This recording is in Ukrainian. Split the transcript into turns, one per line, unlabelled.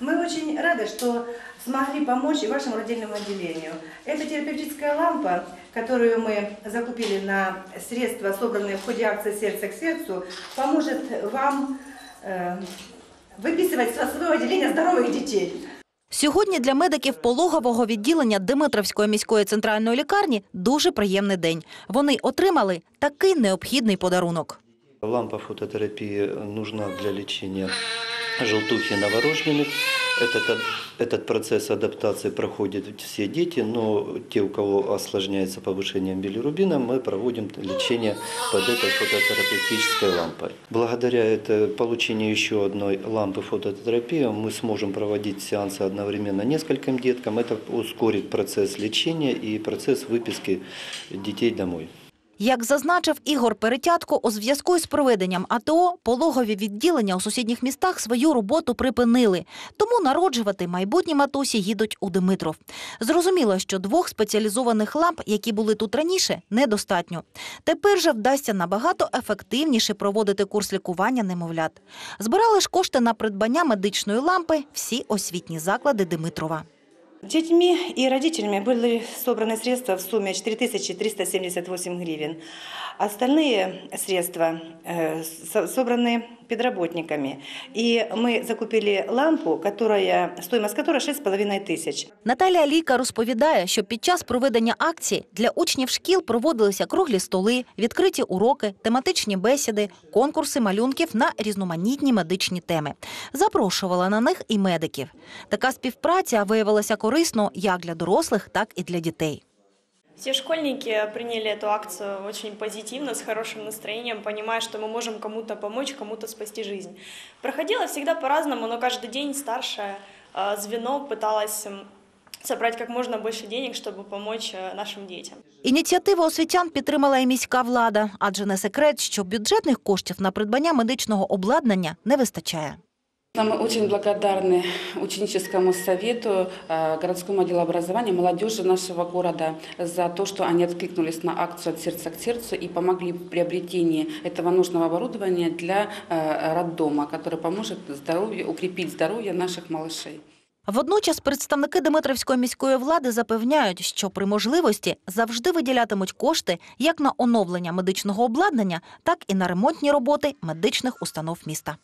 Мы очень рады, что смогли помочь и вашему родильному отделению. Эта терапевтическая лампа, которую мы закупили на средства, собранные в ходе акции «Сердце к сердцу», поможет вам э, выписывать со своего отделения здоровых детей.
Сьогодні для медиків пологового відділення Димитровської міської центральної лікарні дуже приємний день. Вони отримали такий необхідний подарунок.
Лампа фототерапии нужна для лечения желтухи новорожденных. Этот, этот процесс адаптации проходят все дети, но те, у кого осложняется повышением билирубина, мы проводим лечение под этой фототерапевтической лампой. Благодаря это, получению еще одной лампы фототерапии мы сможем проводить сеансы одновременно нескольким деткам. Это ускорит процесс лечения и процесс выписки детей домой.
Як зазначив Ігор Перетятко, у зв'язку із проведенням АТО пологові відділення у сусідніх містах свою роботу припинили. Тому народжувати майбутні матусі їдуть у Димитров. Зрозуміло, що двох спеціалізованих ламп, які були тут раніше, недостатньо. Тепер же вдасться набагато ефективніше проводити курс лікування немовлят. Збирали ж кошти на придбання медичної лампи всі освітні заклади Димитрова.
Детьми и родителями были собраны средства в сумме 4378 гривен. Остальные средства э, со- собраны педработниками. И мы закупили лампу, которая, стоимость которой 6,5 тысяч.
Наталія Лійка розповідає, що під час проведення акції для учнів шкіл проводилися круглі столи, відкриті уроки, тематичні бесіди, конкурси малюнків на різноманітні медичні теми. Запрошувала на них і медиків. Така співпраця виявилася корисно як для дорослих, так і для дітей.
Все школьники приняли эту акцию очень позитивно, с хорошим настроением, понимая, что мы можем кому-то помочь, кому-то спасти жизнь. Проходило всегда по-разному, но каждый день старшее э, звено пыталось м, собрать как можно больше денег, чтобы помочь э, нашим детям.
Ініціативу освітян підтримала і міська влада, адже не секрет, що бюджетних коштів на придбання медичного обладнання не вистачає.
Мы очень благодарны ученическому совету, э, городскому отделу образования, молодежи нашего города за то, что они откликнулись на акцию «От сердца к сердцу» и помогли в приобретении этого нужного оборудования для э, роддома, который поможет здоровью, укрепить здоровье наших малышей.
Водночас представники Дмитровської міської влади запевняють, що при можливості завжди виділятимуть кошти як на оновлення медичного обладнання, так і на ремонтні роботи медичних установ міста.